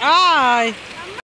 Aye.